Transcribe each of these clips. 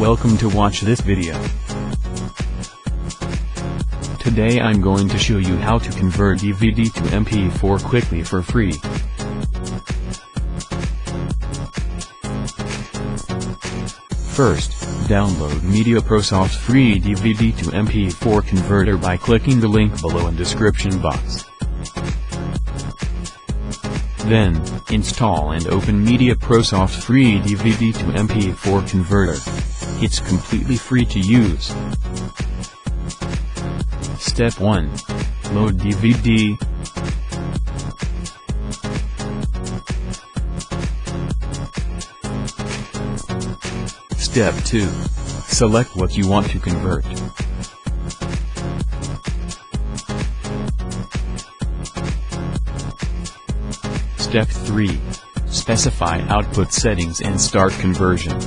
Welcome to watch this video. Today I'm going to show you how to convert DVD to MP4 quickly for free. First, download MediaProSoft free DVD to MP4 converter by clicking the link below in description box. Then, install and open MediaProSoft free DVD to MP4 converter. It's completely free to use. Step 1. Load DVD. Step 2. Select what you want to convert. Step 3. Specify output settings and start conversion.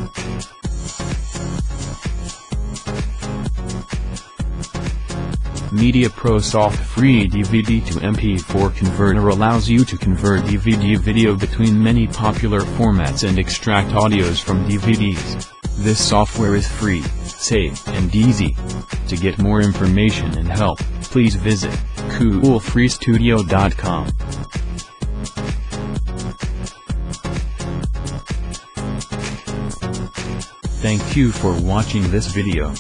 MediaProSoft free DVD to MP4 converter allows you to convert DVD video between many popular formats and extract audios from DVDs. This software is free, safe and easy. To get more information and help, please visit coolfreestudio.com. Thank you for watching this video.